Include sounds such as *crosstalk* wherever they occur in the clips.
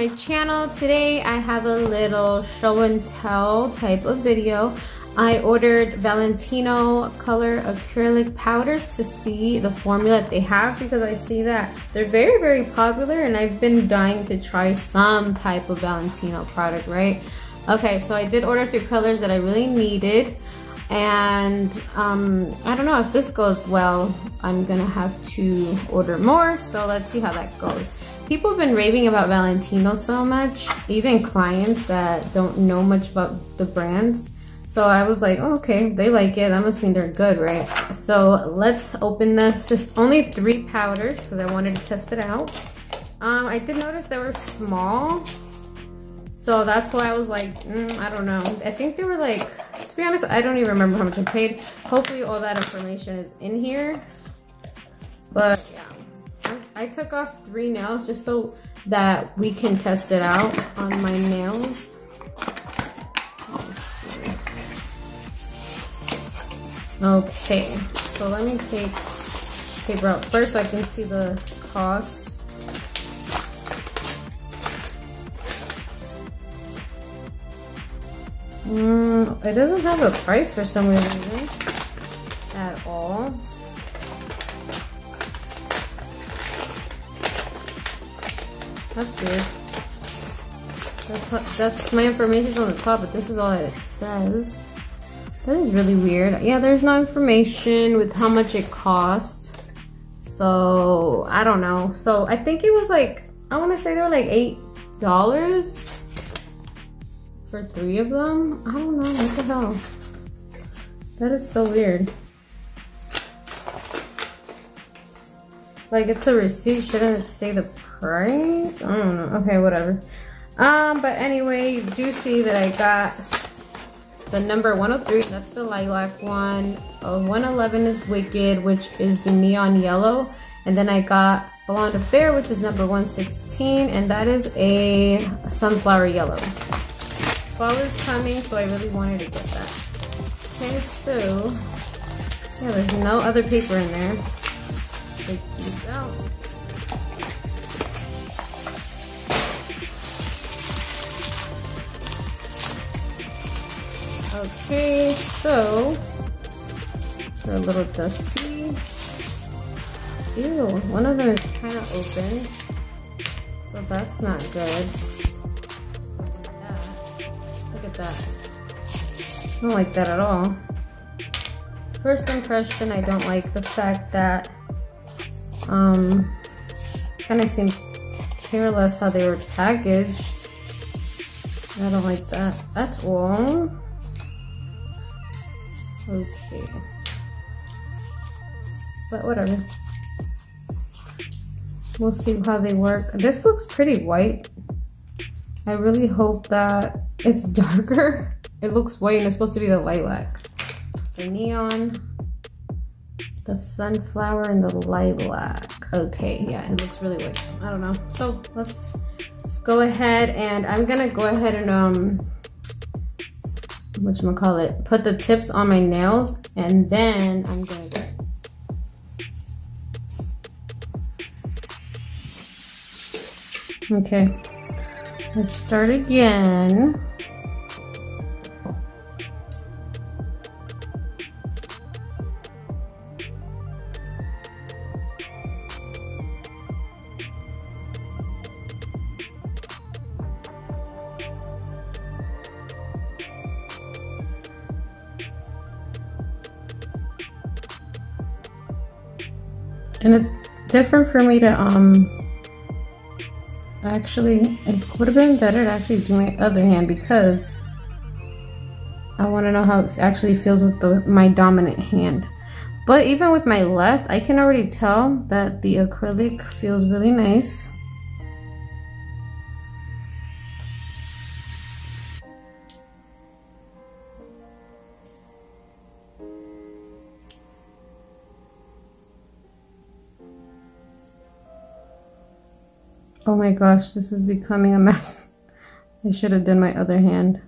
my channel. Today I have a little show and tell type of video. I ordered Valentino color acrylic powders to see the formula that they have because I see that they're very, very popular and I've been dying to try some type of Valentino product, right? Okay, so I did order three colors that I really needed and um, I don't know if this goes well I'm gonna have to order more so let's see how that goes people have been raving about Valentino so much even clients that don't know much about the brands so I was like oh, okay they like it that must mean they're good right so let's open this it's only three powders because I wanted to test it out um, I did notice they were small so that's why I was like, mm, I don't know. I think they were like, to be honest, I don't even remember how much I paid. Hopefully all that information is in here. But yeah, I took off three nails just so that we can test it out on my nails. Okay, so let me take paper out first so I can see the cost. Mm, it doesn't have a price for some reason at all. That's weird. That's, that's my information's on the top, but this is all it says. That is really weird. Yeah, there's no information with how much it cost. So, I don't know. So, I think it was like, I want to say they were like $8 for three of them? I don't know, what the hell? That is so weird. Like it's a receipt, shouldn't it say the price? I don't know, okay, whatever. Um, but anyway, you do see that I got the number 103, that's the lilac one. Uh, 111 is Wicked, which is the neon yellow. And then I got Blonde Affair, which is number 116, and that is a sunflower yellow fall is coming, so I really wanted to get that. Okay, so, yeah, there's no other paper in there. Take these out. Okay, so, they're a little dusty. Ew, one of them is kind of open, so that's not good. Look at that. I don't like that at all. First impression, I don't like the fact that um, kind of seems careless how they were packaged. I don't like that at all. Okay. But whatever. We'll see how they work. This looks pretty white. I really hope that it's *laughs* darker. It looks white and it's supposed to be the lilac. The neon, the sunflower, and the lilac. Okay, yeah, it looks really white. I don't know. So let's go ahead and I'm gonna go ahead and um call it put the tips on my nails and then I'm gonna Okay, let's start again. Different for me to, um, actually, it would have been better to actually do my other hand because I want to know how it actually feels with the, my dominant hand. But even with my left, I can already tell that the acrylic feels really nice. my gosh, this is becoming a mess. *laughs* I should have done my other hand.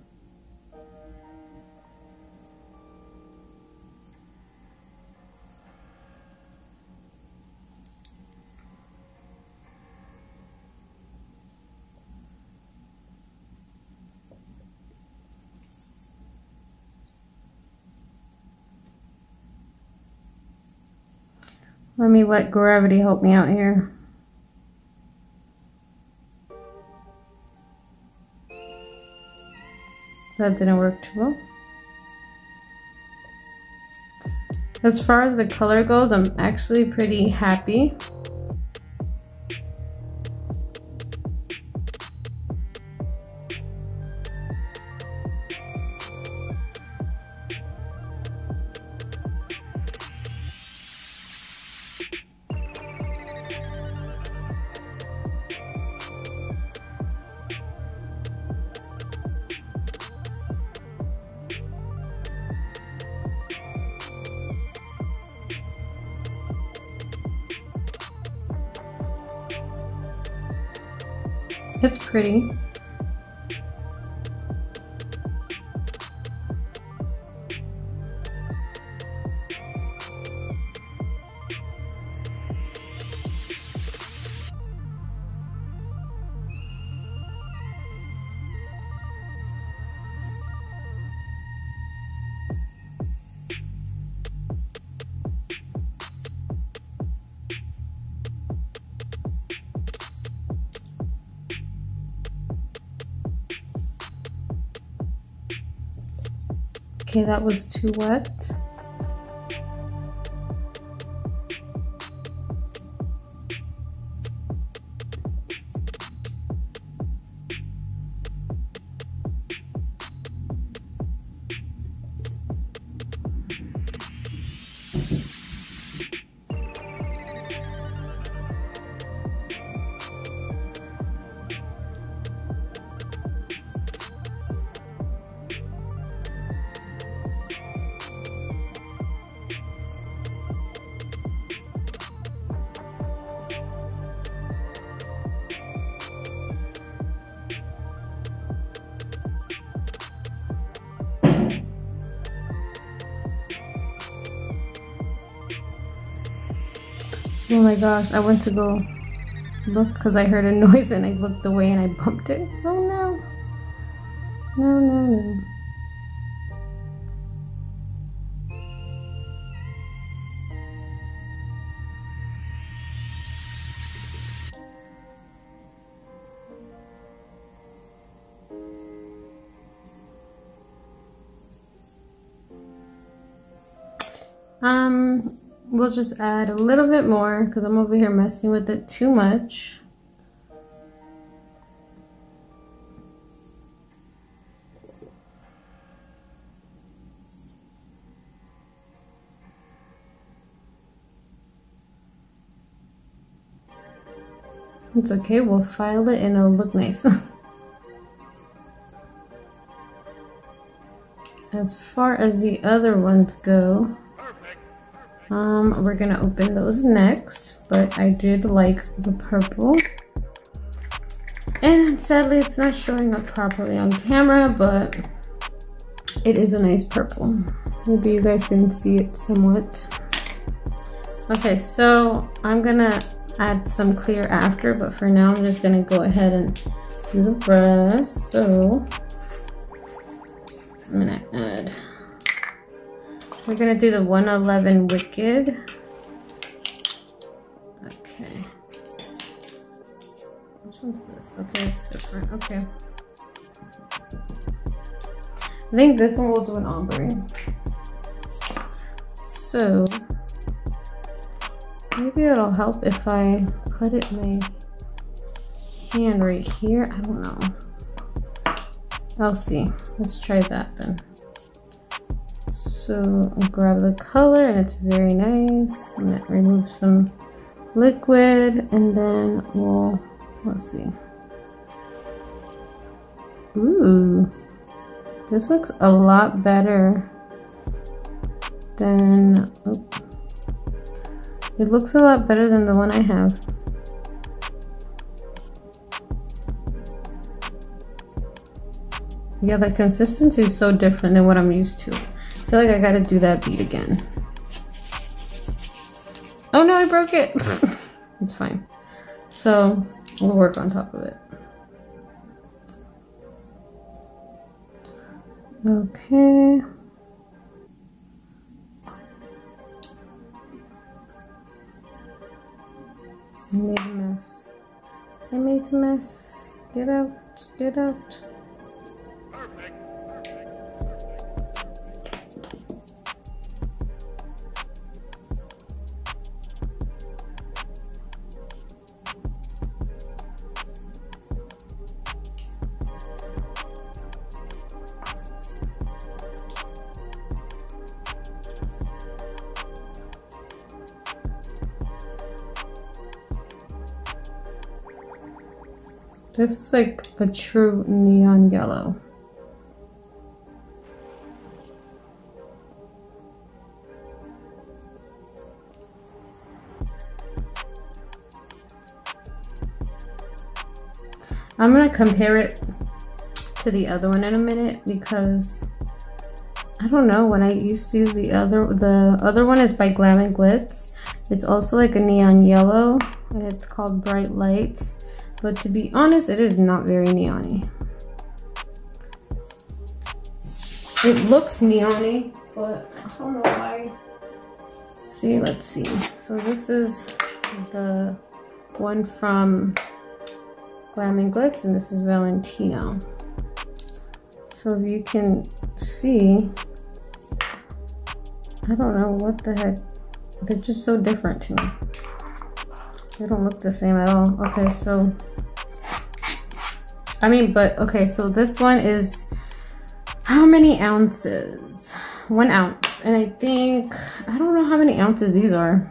Let me let gravity help me out here. That didn't work too well. As far as the color goes, I'm actually pretty happy. Okay, that was too wet. Oh my gosh, I went to go look because I heard a *laughs* noise and I looked away and I bumped it. Oh no. No, no, no. We'll just add a little bit more because I'm over here messing with it too much. It's okay, we'll file it and it'll look nice. *laughs* as far as the other ones go, um, we're gonna open those next, but I did like the purple. And sadly, it's not showing up properly on camera, but it is a nice purple. Maybe you guys can see it somewhat. Okay, so I'm gonna add some clear after, but for now, I'm just gonna go ahead and do the brush. So I'm gonna add we're gonna do the 111 Wicked. Okay. Which one's this? Okay, it's different. Okay. I think this one will do an ombre. So, maybe it'll help if I put it my hand right here. I don't know. I'll see. Let's try that then. So I'll grab the color and it's very nice. I'm gonna remove some liquid and then we'll, let's see. Ooh, this looks a lot better than, oh, it looks a lot better than the one I have. Yeah, the consistency is so different than what I'm used to feel like I gotta do that bead again. Oh no, I broke it! *laughs* it's fine. So, we'll work on top of it. Okay. I made a mess. I made a mess. Get out, get out. Like a true neon yellow. I'm gonna compare it to the other one in a minute because I don't know when I used to use the other the other one is by Glam and Glits. It's also like a neon yellow it's called Bright Lights. But to be honest, it is not very neon It looks neon but I don't know why. Let's see, let's see. So this is the one from Glam and Glits, and this is Valentino. So if you can see, I don't know what the heck. They're just so different to me. They don't look the same at all. Okay, so I mean, but okay, so this one is how many ounces? One ounce. And I think, I don't know how many ounces these are.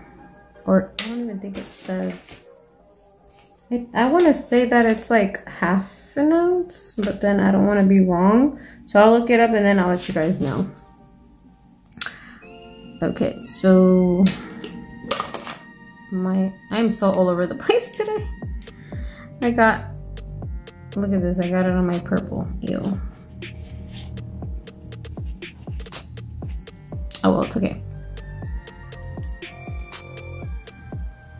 Or I don't even think it says. I, I want to say that it's like half an ounce, but then I don't want to be wrong. So I'll look it up and then I'll let you guys know. Okay, so my I'm so all over the *laughs* place today. I got Look at this, I got it on my purple. Ew. Oh well, it's okay.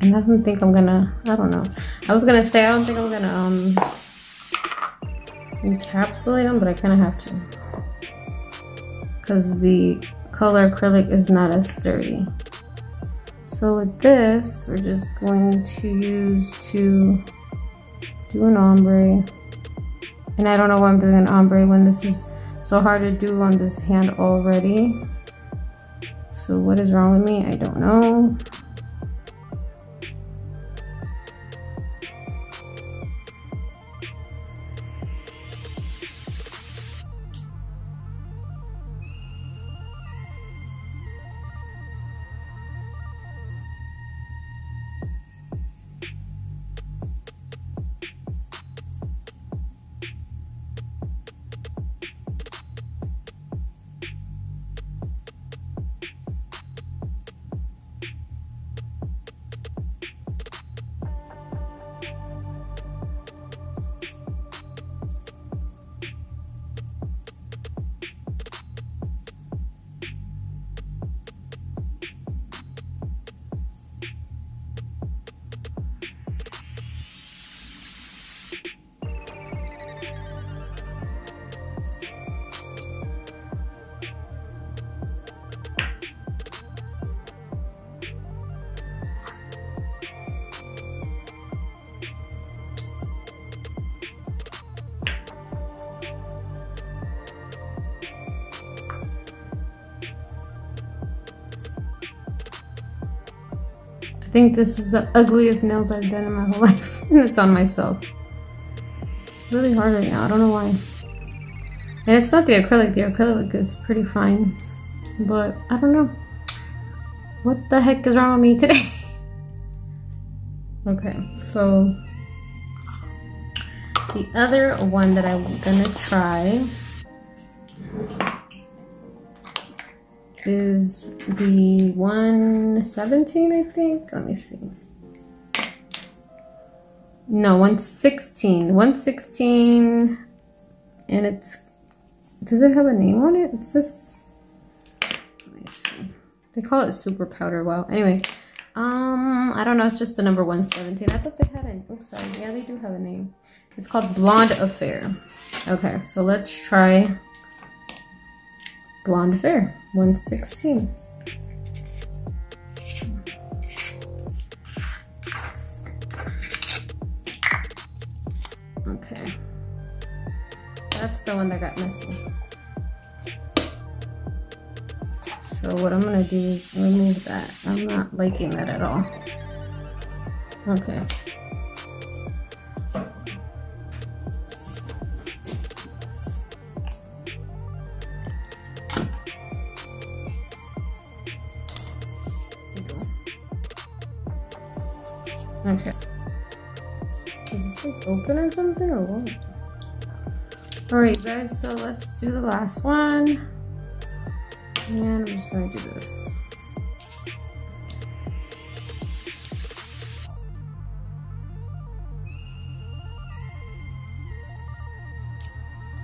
And I don't think I'm gonna, I don't know. I was gonna say I don't think I'm gonna um encapsulate them, but I kind of have to. Because the color acrylic is not as sturdy. So with this, we're just going to use to do an ombre. And I don't know why I'm doing an ombre when this is so hard to do on this hand already. So what is wrong with me? I don't know. Think this is the ugliest nails I've done in my whole *laughs* life. and it's on myself. It's really hard right now. I don't know why. And it's not the acrylic. The acrylic is pretty fine. But I don't know. What the heck is wrong with me today? *laughs* okay, so the other one that I'm gonna try is the 117, I think. Let me see. No, 116. 116. And it's, does it have a name on it? It's just, let me see. They call it super powder. Wow. Anyway, um, I don't know. It's just the number 117. I thought they had an, oops, sorry. Yeah, they do have a name. It's called Blonde Affair. Okay, so let's try blonde affair 116. Okay. That's the one that got messy. So what I'm gonna do is remove that. I'm not liking that at all. Okay. Okay. Is this like open or something or what? Alright guys, so let's do the last one. And I'm just gonna do this.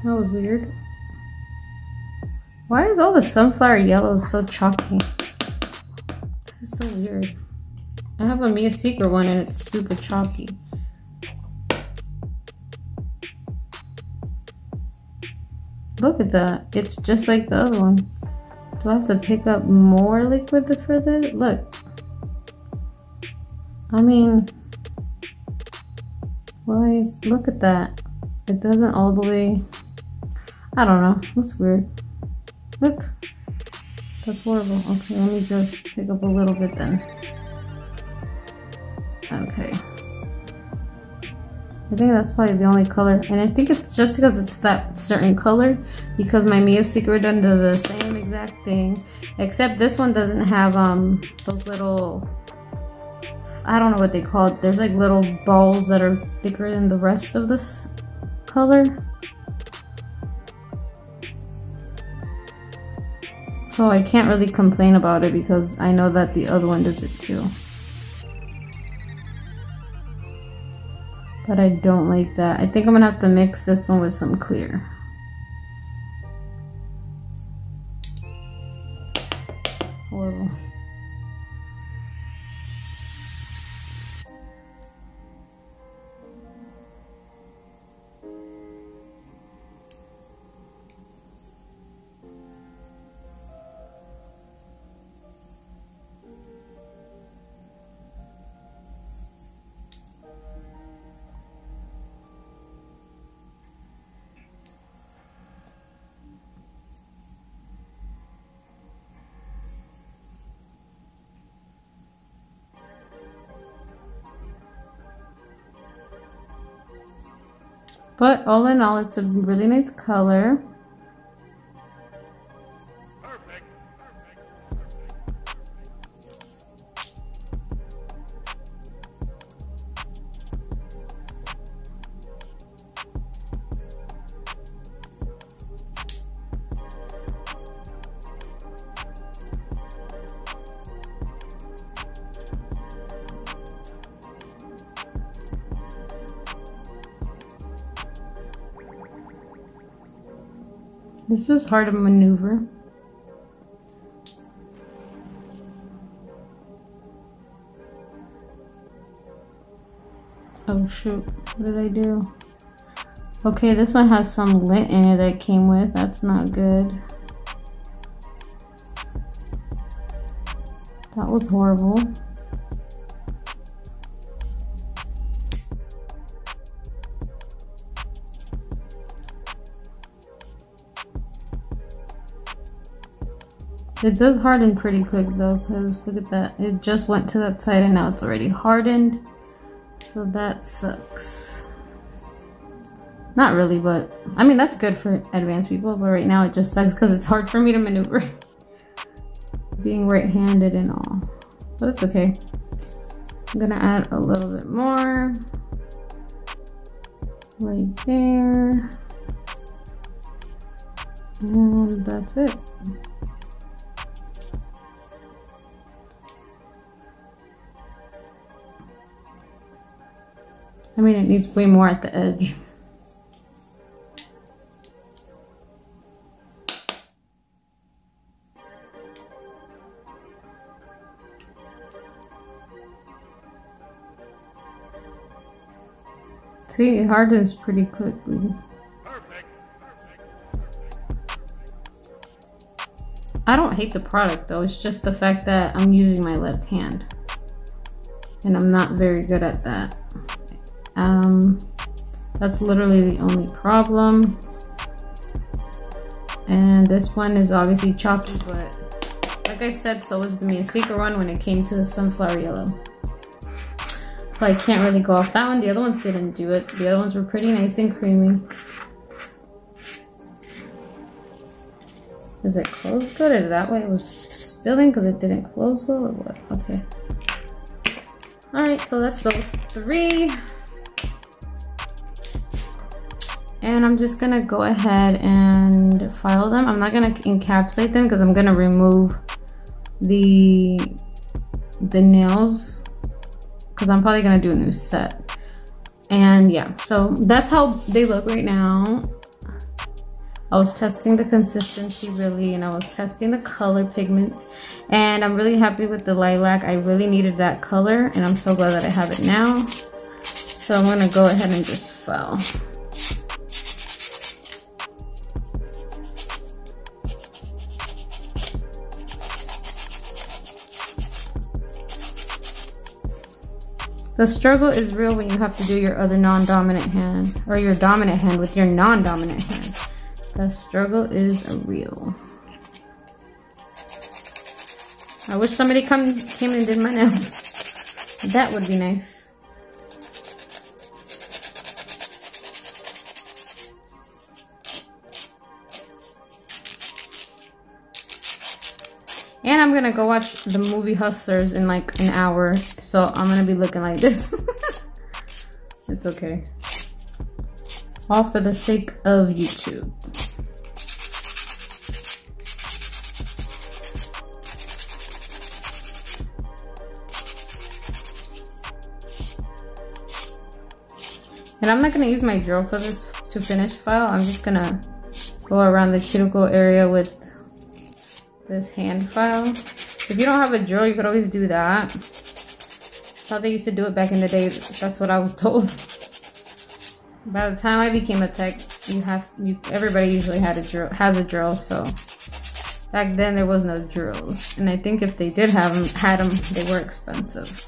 That was weird. Why is all the sunflower yellow so chalky? It's so weird. I have a Mia Secret one and it's super chalky. Look at that. It's just like the other one. Do I have to pick up more liquid for this? Look. I mean, why? Look at that. It doesn't all the way. I don't know. That's weird. Look. That's horrible. Okay, let me just pick up a little bit then. Okay. I think that's probably the only color. And I think it's just because it's that certain color. Because my Mia Secret does the same exact thing. Except this one doesn't have um those little... I don't know what they call it. There's like little balls that are thicker than the rest of this color. So I can't really complain about it because I know that the other one does it too. But I don't like that. I think I'm gonna have to mix this one with some clear. But all in all, it's a really nice color. This is hard to maneuver. Oh shoot, what did I do? Okay, this one has some lint in it that came with. That's not good. That was horrible. It does harden pretty quick though, because look at that. It just went to that side and now it's already hardened. So that sucks. Not really, but I mean, that's good for advanced people, but right now it just sucks because it's hard for me to maneuver. *laughs* Being right-handed and all. But it's okay. I'm gonna add a little bit more. Right there. And that's it. I mean, it needs way more at the edge. See, it hardens pretty quickly. I don't hate the product though, it's just the fact that I'm using my left hand. And I'm not very good at that. Um, that's literally the only problem. And this one is obviously chalky, but like I said, so was the Mia one when it came to the sunflower yellow. So I can't really go off that one. The other ones didn't do it. The other ones were pretty nice and creamy. Is it closed good? Is that why it was spilling because it didn't close well or what? Okay. All right, so that's those three. And I'm just gonna go ahead and file them. I'm not gonna encapsulate them because I'm gonna remove the the nails because I'm probably gonna do a new set. And yeah, so that's how they look right now. I was testing the consistency really and I was testing the color pigments and I'm really happy with the lilac. I really needed that color and I'm so glad that I have it now. So I'm gonna go ahead and just file. The struggle is real when you have to do your other non-dominant hand or your dominant hand with your non-dominant hand. The struggle is real. I wish somebody come came and did my nails. *laughs* That would be nice. And I'm gonna go watch the movie Hustlers in like an hour. So I'm gonna be looking like this. *laughs* it's okay. All for the sake of YouTube. And I'm not gonna use my drill for this to finish file. I'm just gonna go around the cuticle area with this hand file. If you don't have a drill, you could always do that. That's how they used to do it back in the day. That's what I was *laughs* told. By the time I became a tech, you have you everybody usually had a drill has a drill. So back then there was no drills, and I think if they did have them, had them, they were expensive.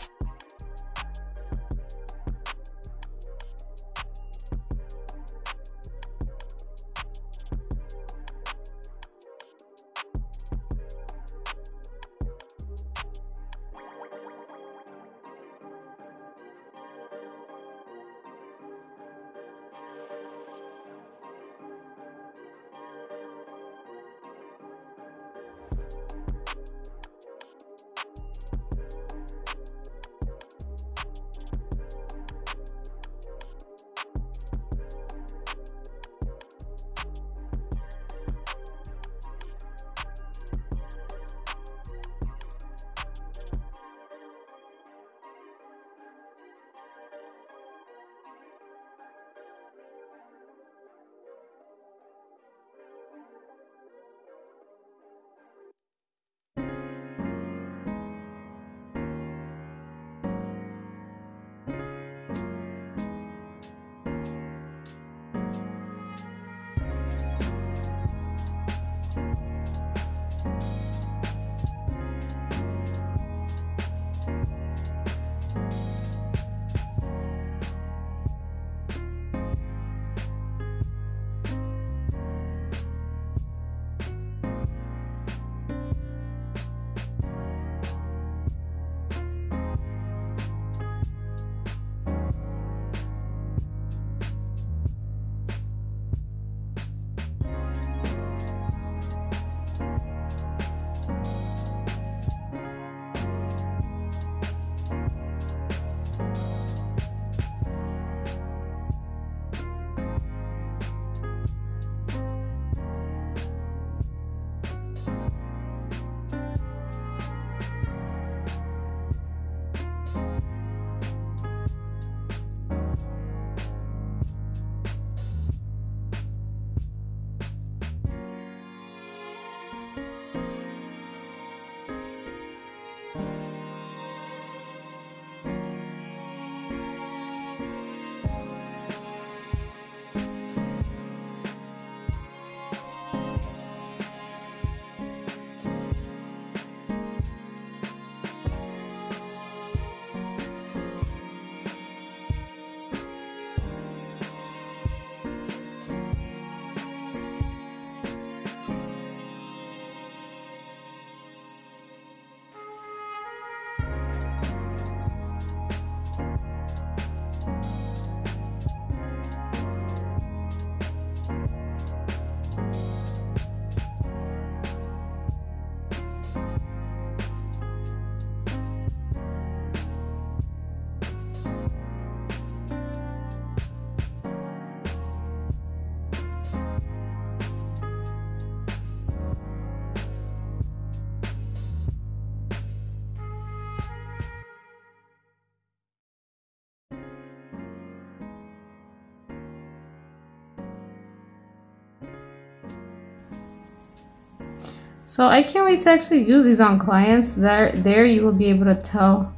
So I can't wait to actually use these on clients. There, there you will be able to tell,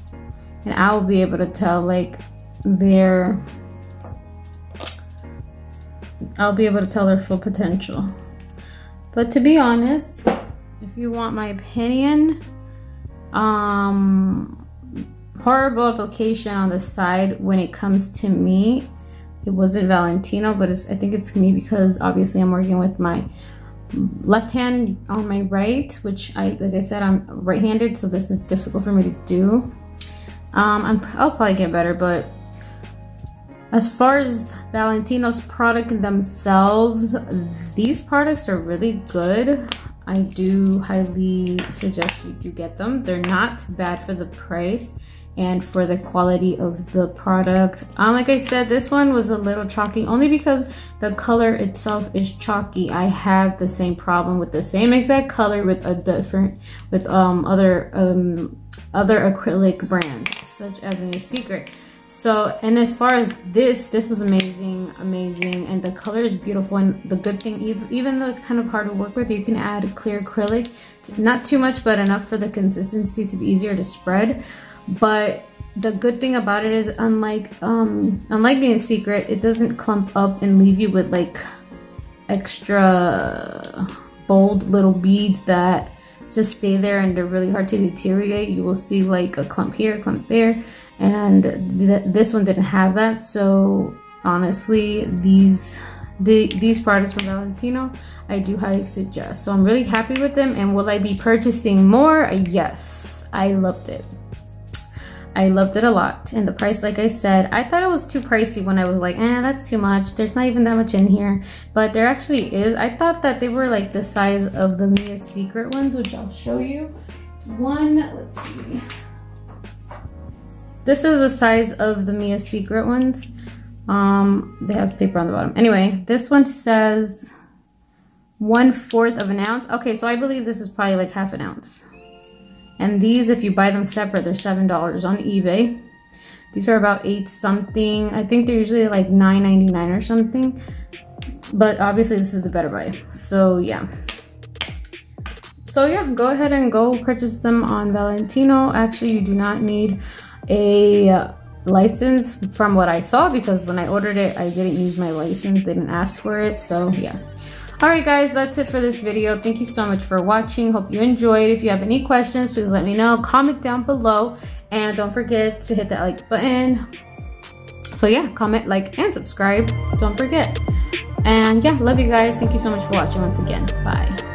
and I will be able to tell like their, I'll be able to tell their full potential. But to be honest, if you want my opinion, um, horrible application on the side when it comes to me. It wasn't Valentino, but I think it's me because obviously I'm working with my left hand on my right, which I, like I said, I'm right-handed, so this is difficult for me to do. Um, I'm, I'll probably get better, but as far as Valentino's product themselves, these products are really good. I do highly suggest you do get them. They're not bad for the price and for the quality of the product. Um, like I said, this one was a little chalky only because the color itself is chalky. I have the same problem with the same exact color with a different, with um other um other acrylic brands such as Mia Secret. So, and as far as this, this was amazing, amazing. And the color is beautiful. And the good thing, even though it's kind of hard to work with, you can add clear acrylic. Not too much, but enough for the consistency to be easier to spread but the good thing about it is unlike um unlike Mia Secret it doesn't clump up and leave you with like extra bold little beads that just stay there and they're really hard to deteriorate. You will see like a clump here a clump there. And th this one didn't have that. So honestly these the, these products from Valentino I do highly suggest. So I'm really happy with them. And will I be purchasing more? Yes I loved it I loved it a lot. And the price, like I said, I thought it was too pricey when I was like, eh, that's too much. There's not even that much in here. But there actually is. I thought that they were like the size of the Mia Secret ones, which I'll show you. One, let's see. This is the size of the Mia Secret ones. Um, they have paper on the bottom. Anyway, this one says one fourth of an ounce. Okay, so I believe this is probably like half an ounce. And these, if you buy them separate, they're $7 on eBay. These are about eight something. I think they're usually like $9.99 or something. But obviously this is the better buy. So yeah. So yeah, go ahead and go purchase them on Valentino. Actually, you do not need a license from what I saw because when I ordered it, I didn't use my license. They didn't ask for it. So yeah. Alright guys, that's it for this video. Thank you so much for watching. Hope you enjoyed. If you have any questions, please let me know. Comment down below. And don't forget to hit that like button. So yeah, comment, like, and subscribe. Don't forget. And yeah, love you guys. Thank you so much for watching once again. Bye.